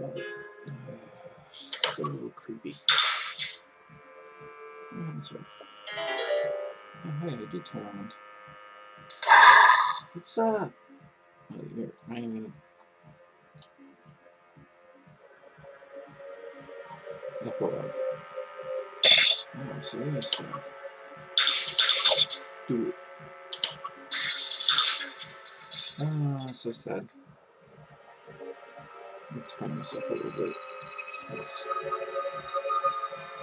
Uh, a little creepy. Oh, hey, I did turn around. What's up? Oh, you're not even. Epilogue. Oh, serious stuff. Do it. Ah, so sad. Let's turn this up a little bit. Let's,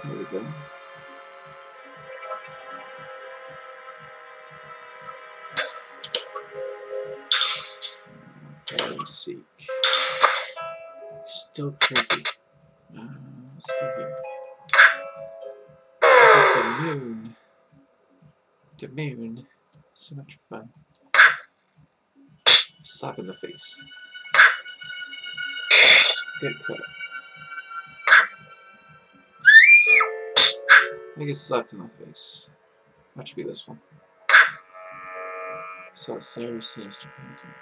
there we go. And seek. Still creepy. Uh, let's go here. The moon. The moon. So much fun. Slap in the face. Good cut. I get slapped in the face. That should be this one. So Sarah Sinister painting.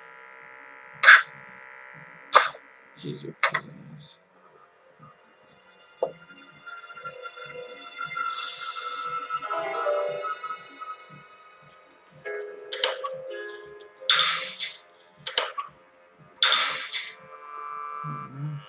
Jeez, you're. On, man.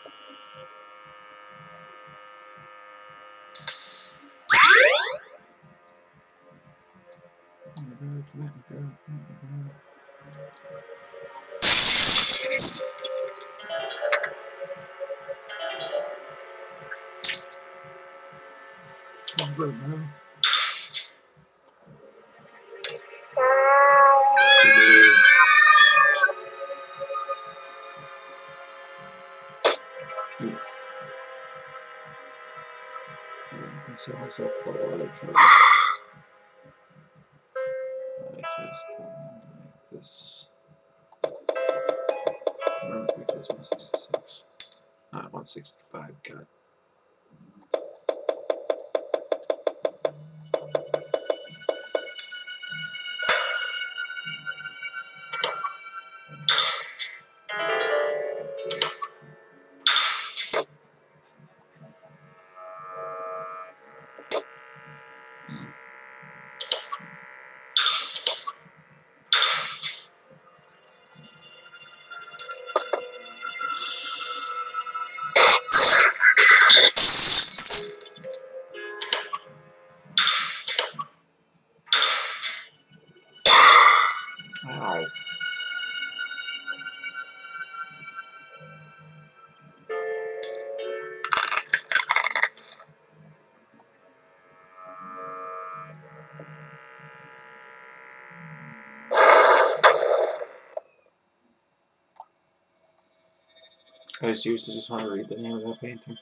Yes. I consider myself a lot of trouble. I just want to make this. Remember, quick, this 166. I seriously just want to read the name of that painting.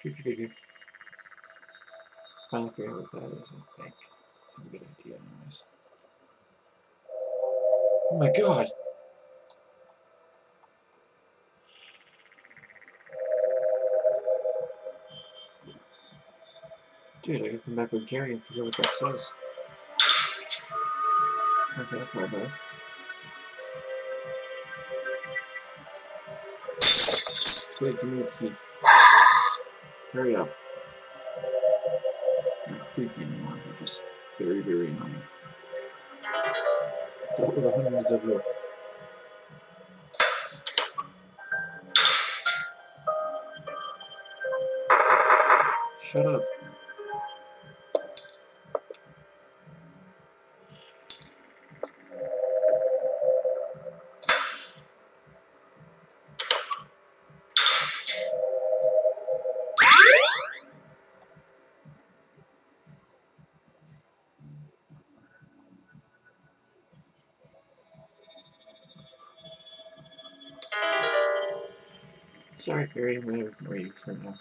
Creepy figure. Finally figure what that is, I think. Have a good idea, anyways. Oh my god! Dude, I gotta come back with Garry and figure what that says. Not that far back. Me a key. Hurry up. Not creepy anymore, but just very, very annoying. Dealt with hundreds of you. Shut up. Gonna ignore you for now.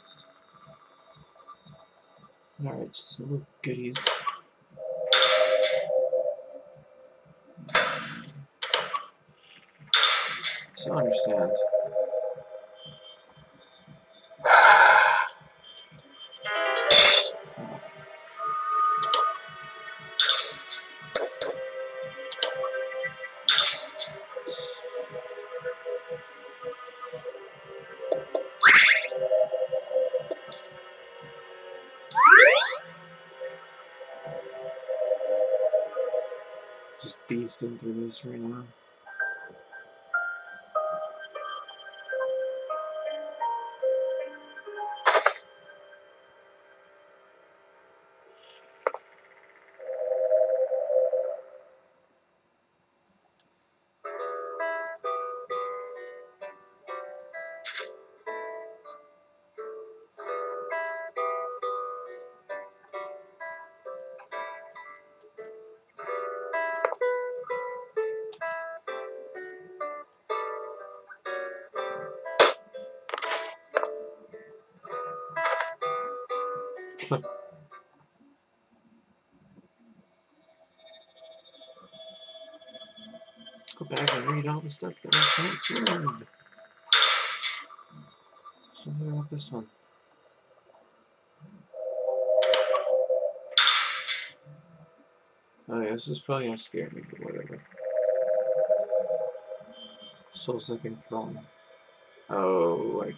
Alright, little goodies. So I understand. beasting through this right now. Back and read all the stuff that I can't read. About this one. Oh yeah, this is probably gonna scare me, but whatever. Soul Sucking Throne. Oh, I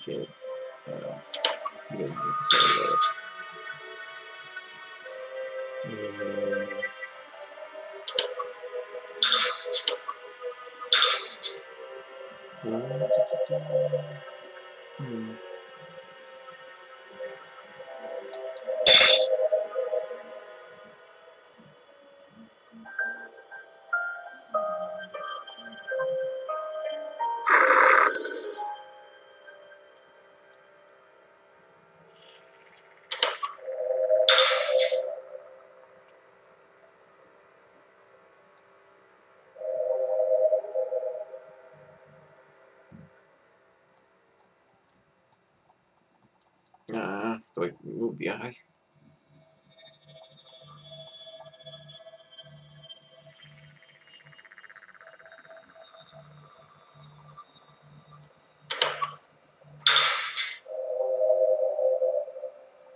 to say that. Mm. Hmm. Uh, do I move the eye?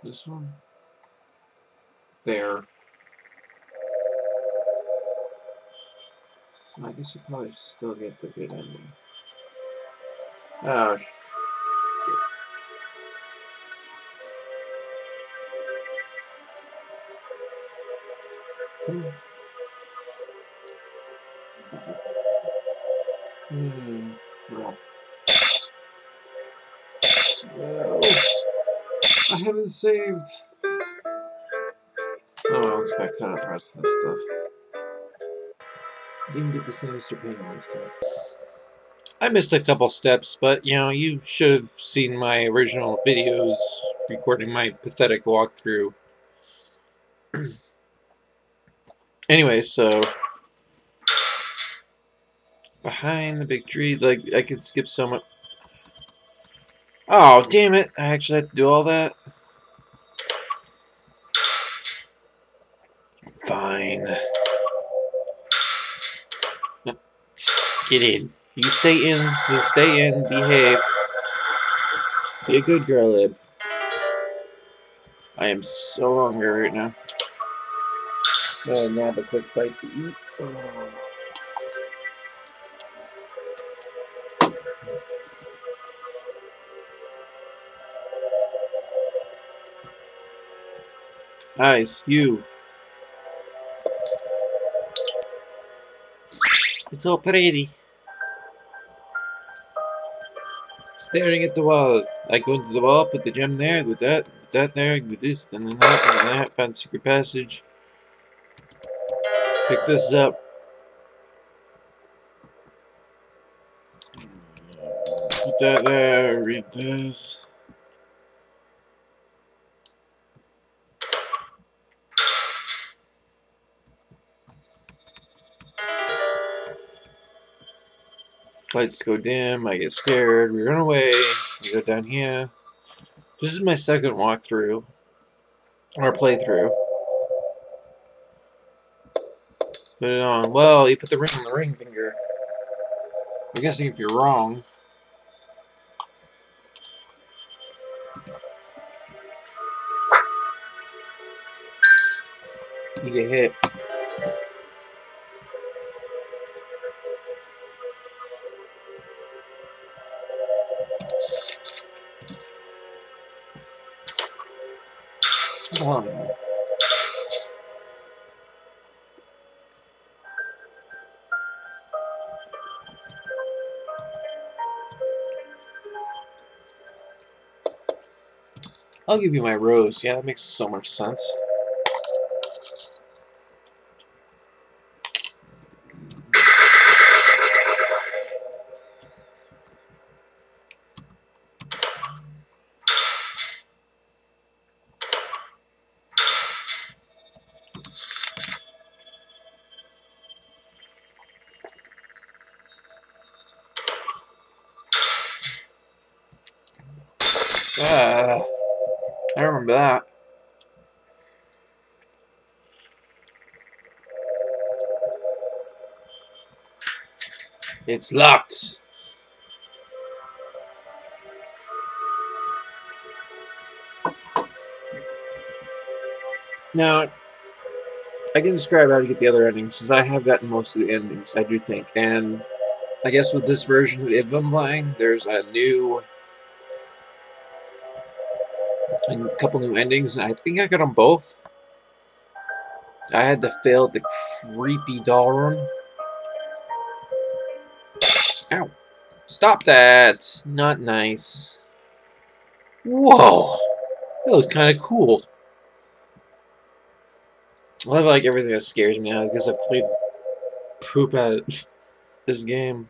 This one? There. I guess I probably should still get the good ending. Oh, Hmm. No. I haven't saved. Oh well, it's got cut out the rest of this stuff. Didn't get the sinister penguin this time. I missed a couple steps, but you know, you should have seen my original videos recording my pathetic walkthrough. Anyway, so behind the big tree, like I could skip so much. Oh, damn it! I actually have to do all that. Fine. No, Get in. You stay in. You stay in. Behave. Be a good girl, Ib. I am so hungry right now. Gonna nab a quick bite to eat. Nice, you. It's all pretty. Staring at the wall. I go into the wall, put the gem there, with that, put that there, with this, and then that, and that, found the secret passage. Pick this up. Put that there, read this. Lights go dim, I get scared, we run away, we go down here. This is my second walkthrough, or playthrough. Put it on. Well, you put the ring on the ring finger. I'm guessing if you're wrong. You get hit. I'll give you my rose. Yeah, that makes so much sense. Ah, remember that. It's locked. Now, I can describe how to get the other endings, since I have gotten most of the endings, I do think. And I guess with this version of Ib I'm playing, there's a new a couple new endings, and I think I got them both. I had to fail the creepy doll room. Ow. Stop that! Not nice. Whoa! That was kind of cool. I love like everything that scares me now because I played poop at this game.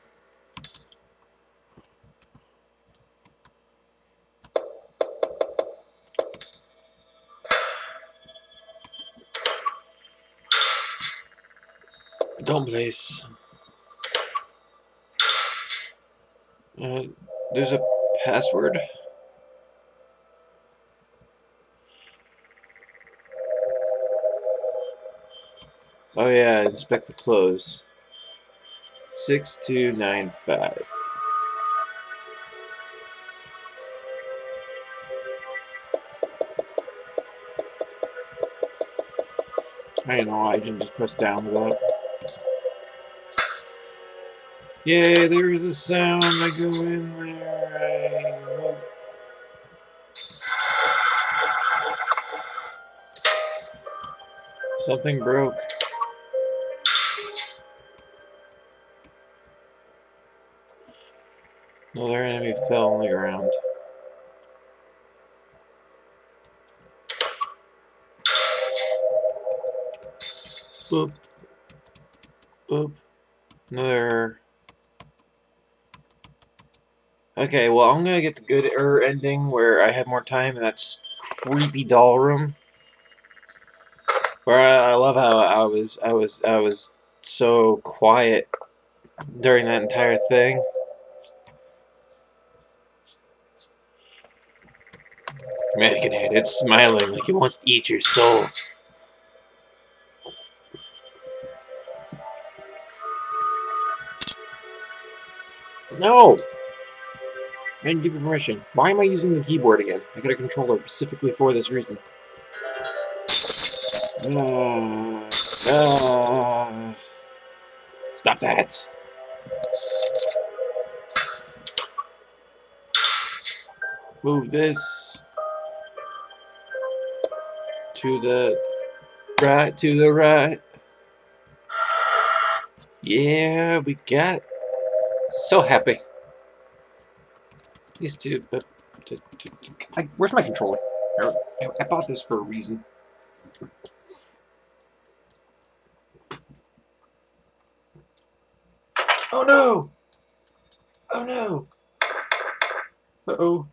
Don't place. Uh, there's a password. Oh yeah, inspect the clothes. 6295. I know, I can just press down with that. Yay, there is a sound. I go in there. I Something broke. Another enemy fell on the ground. Boop. Boop. Another Okay, well, I'm gonna get the good er ending where I have more time, and that's creepy doll room. Where I, I love how I was, I was, I was so quiet during that entire thing. Mannequin head, it's smiling like it wants to eat your soul. No! I didn't give you permission. Why am I using the keyboard again? I got a controller specifically for this reason. Uh, uh, stop that! Move this to the right, to the right. Yeah, we got so happy. These two, but... I, where's my controller? I, I bought this for a reason. Oh no! Oh no! Uh-oh.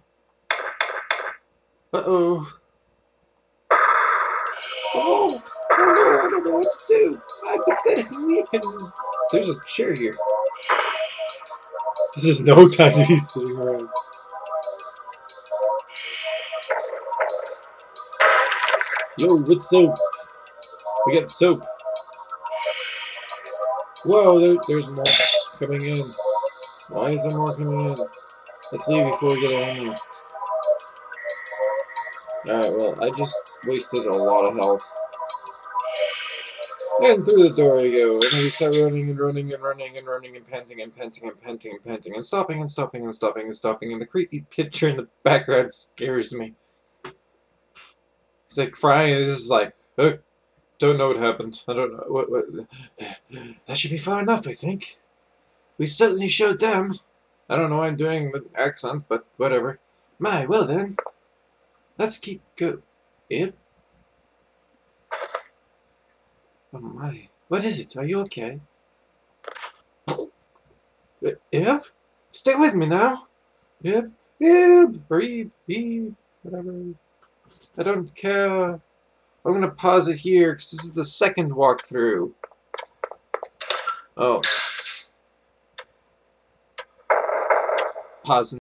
Uh-oh. Oh! Oh no, I don't know what to do! I'm pathetically weak There's a chair here. This is no time to be sitting around. Yo, what's soap? We got soap. Whoa, there, there's more coming in. Why is there more coming in? Let's leave before we get a hang Alright, well, I just wasted a lot of health. And through the door I go, and we start running and running and running and running and panting and panting and panting and panting and stopping and stopping and stopping and stopping, and the creepy picture in the background scares me. It's like Fry is like, oh, don't know what happened. I don't know. What, what. That should be far enough, I think. We certainly showed them. I don't know why I'm doing the accent, but whatever. My, well then. Let's keep go. Ib? Oh my. What is it? Are you okay? Ib? Stay with me now. Ib? Ib! Or? Ib? Whatever. I don't care. I'm gonna pause it here because this is the second walkthrough. Oh. Pause.